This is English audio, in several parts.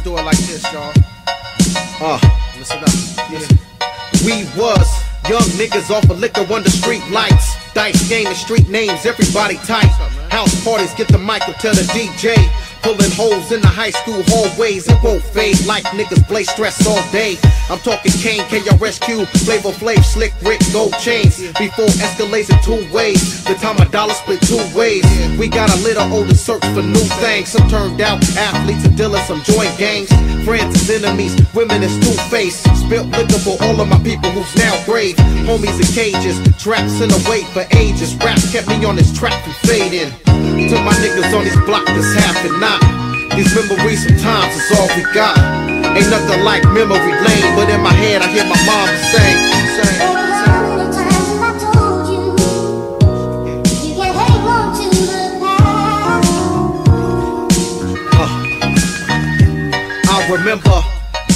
do it like this, y'all. Uh, Listen up. Yeah. we was young niggas off of liquor under street lights. Dice game and street names, everybody tight. House parties, get the mic up tell the DJ. Pulling holes in the high school hallways, it won't fade like niggas play stress all day. I'm talking Kane, KRSQ, Flavor Flav, Slick Rick, Gold Chains. Before escalates in two ways, the time a dollar split two ways. We got a little older search for new things. Some turned out athletes and dealers, some joint gangs. Friends is enemies, women is two-faced. Spilt liquor for all of my people who's now grave. Homies in cages, traps in the wait for ages. Rap kept me on this track from fading. To my niggas on this block that's half and not. These memories sometimes is all we got. Ain't nothing like memory lane, but in my head I hear my mom sing, sing. How many times have I told you you can't hang on to the past? I remember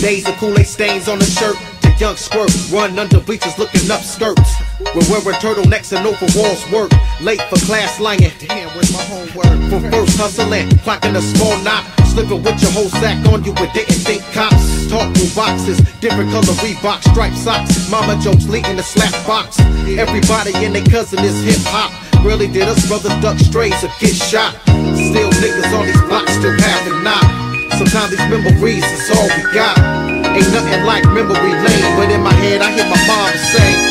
days of Kool-Aid stains on the shirt. Young squirt run under bleachers looking up skirts. We're wearing turtlenecks and overalls work. Late for class lying. Damn, where's my homework? From first hustling, clocking a small knot. Slipping with your whole sack on you, but didn't think cops. Talk through boxes, different color Reebok striped socks. Mama jokes leading the slap box. Everybody and their cousin is hip hop. Really did us brothers duck strays or get shot. Still niggas on these blocks still having not. Sometimes these memories is all we got. Ain't nothing like memory lane, but in my head I hear my mom say.